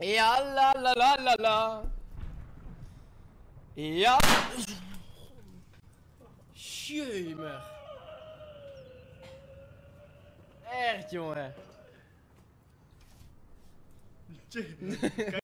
Et Ja la la la la la. Ja. Jummer. Echt jongen.